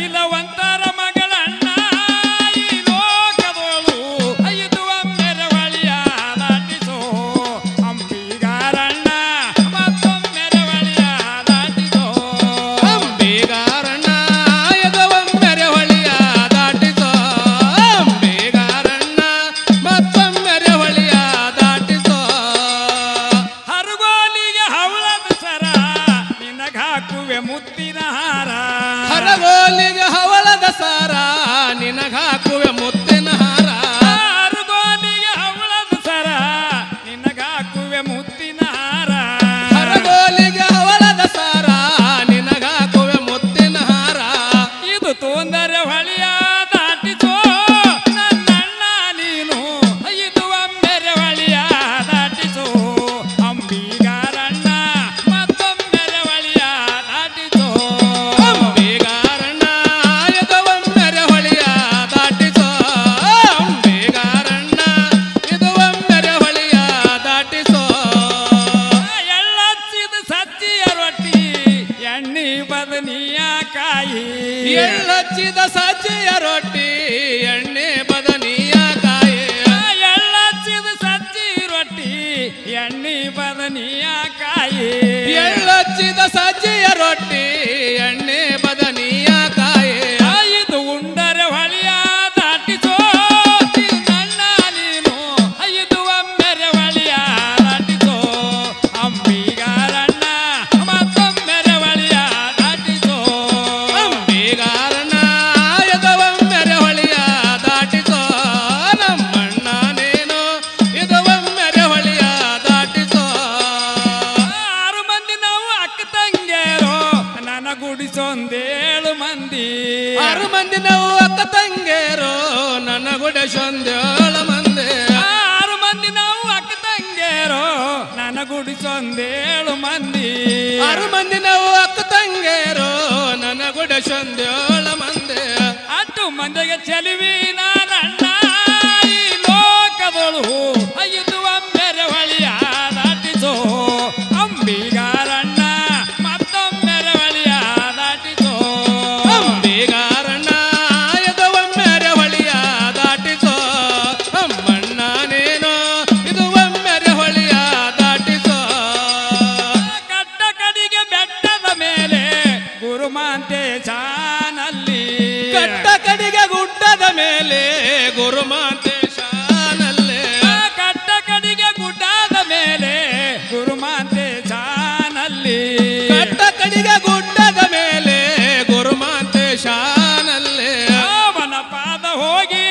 ಶೀಲವಂತ ಎಳ್ಳಚ್ಚಿದ ಸಜ್ಜೆಯ ರೊಟ್ಟಿ ಎಣ್ಣೆ ಗುಡಿಸೊಂದೇಳು ಮಂದಿ. ಆರು ಮಂದಿ ನಾವು ಅಕ್ಕ ತಂಗೇರು ನನ್ನ ಗುಡಿಸೊಂದೇಳು ಮಂದಿ. ಆರು ಮಂದಿ ನಾವು ಅಕ್ಕ ತಂಗೇರು ನನ್ನ ಗುಡಿಸೊಂದೇಳು ಮಂದಿ. ಆರು ಮಂದಿ ನಾವು ಅಕ್ಕ ತಂಗೇರು ನನ್ನ ಗುಡಿಸೊಂದೇಳು ಮಂದಿ. ಅಟ್ಟು ಮಂದಿಗೆ ಚೆಲುವಿನ ಮೇಲೆ ಗುರುಮಾತೆ ನಲ್ಲೇ ಕಟ್ಟ ಕಡಿಗೆ ಮೇಲೆ ಗುರುಮಾತೆ ಶಾನಲ್ಲಿ. ಕಟ್ಟ ಕಡಿಗೆ ಗುಡ್ಡದ ಮೇಲೆ ಗುರುಮಾತೆ ಶಾನಲ್ಲಿ. ಅವನ ಪಾದ ಹೋಗಿ